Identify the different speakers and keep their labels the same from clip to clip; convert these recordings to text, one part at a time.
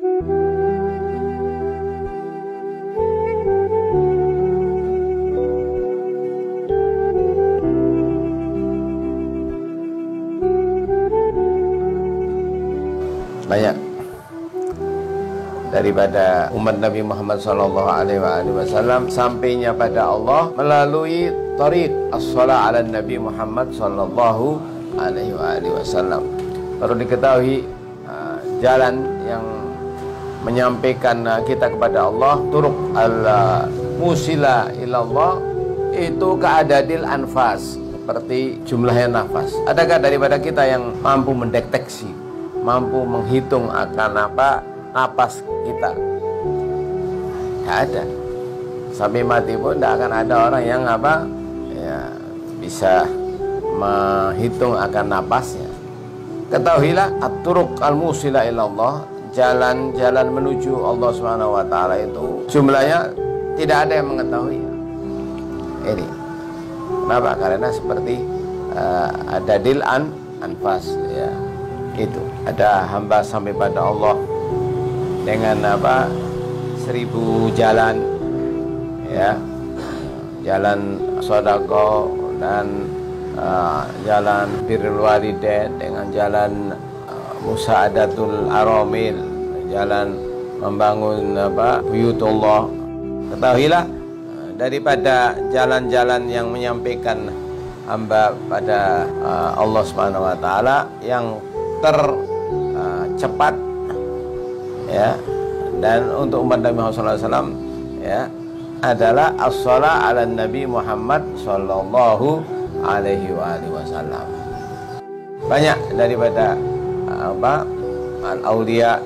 Speaker 1: banyak daripada umat Nabi Muhammad wasallam sampainya pada Allah melalui tariq as-salat ala Nabi Muhammad wasallam. Perlu diketahui uh, jalan yang menyampaikan uh, kita kepada Allah turuk al-musila ilallah. Itu keadadil anfas seperti jumlahnya nafas. Adakah daripada kita yang mampu mendeteksi, mampu menghitung akan apa napas kita? Tidak ada. Sampai mati pun tidak akan ada orang yang apa ya bisa menghitung akan napasnya. Ketahuilah at-turuq al-musila ilallah jalan-jalan menuju Allah Subhanahu wa taala itu jumlahnya tidak ada yang mengetahui. Ini. Kenapa? Karena seperti uh, ada dilan anfas ya. Itu ada hamba sampai pada Allah dengan apa? Seribu jalan ya. Jalan sodako dan uh, jalan walidain dengan jalan musa'adatul aramil jalan membangun apa buyutullah ketahuilah uh, daripada jalan-jalan yang menyampaikan hamba pada uh, Allah Subhanahu wa taala yang tercepat uh, ya dan untuk umat Nabi Muhammad SAW ya adalah as-salat ala Nabi Muhammad sallallahu alaihi wasallam. Banyak daripada apa al-auliya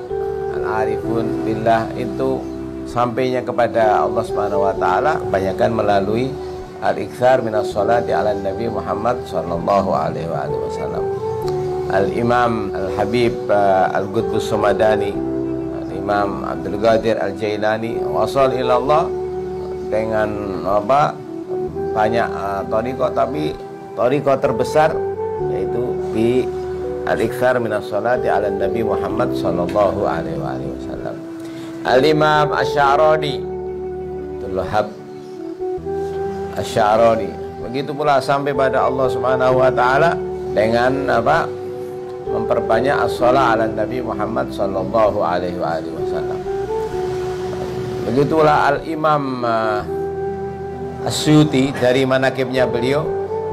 Speaker 1: al-arifun billah itu sampainya kepada Allah Subhanahu wa taala kebanyakan melalui al-iktsar minas salati ala Nabi Muhammad sallallahu alaihi wasallam. Al-Imam Al-Habib uh, Al-Qutbus Sumadani Imam Abdul Qadir Al-Jailani wasal ilallah dengan apa banyak uh, toriko tapi toriko terbesar yaitu di al-ikthar minas salati ala Nabi Muhammad sallallahu alaihi wasallam Al-Imam Asy'arani Tulhab Asy'arani begitu pula sampai pada Allah Subhanahu wa taala dengan apa memperbanyak as-salat ala Nabi Muhammad sallallahu alaihi wasallam. Begitulah Al-Imam uh, Asyuti dari manakibnya beliau.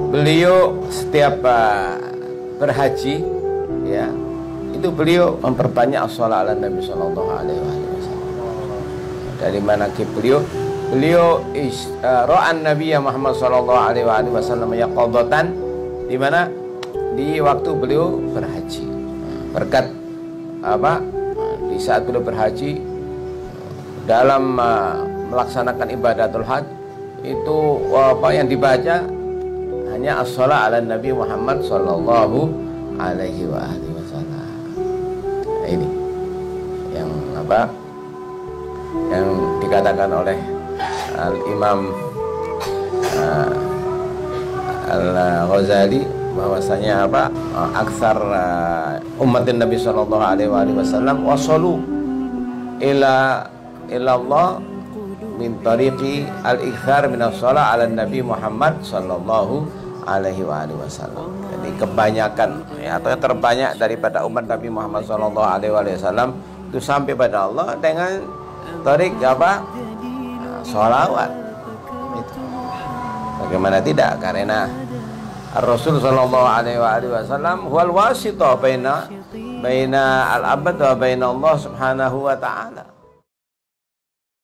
Speaker 1: Beliau setiap uh, berhaji ya, itu beliau memperbanyak as-salat ala Nabi sallallahu alaihi wasallam. Dari manakib beliau? Beliau uh, ra'an Nabi Muhammad sallallahu alaihi wasallam yaqadatan. Di mana? Di waktu beliau berhaji. Berkat apa? Di saat beliau berhaji dalam uh, melaksanakan ibadatul hajj itu apa yang dibaca? Hanya as-salat ala Nabi Muhammad sallallahu alaihi wa alihi wasallam. Nah, ini yang apa? Yang dikatakan oleh Al Imam uh, Al Ghazali bahwasanya apa aksar uh, umatin Nabi Shallallahu Alaihi Wasallam wasalu ila ilallah min tariqi al ikthar min as-salat ala Nabi Muhammad sallallahu alaihi wasallam. Jadi kebanyakan ya, atau terbanyak daripada umat Nabi Muhammad sallallahu alaihi wasallam itu sampai pada Allah dengan tarik apa? Salawat. Bagaimana tidak? Karena Rasul sallallahu alaihi wasallam huwal wasita baina baina al-abad wa baina Allah subhanahu wa ta'ala.